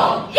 down.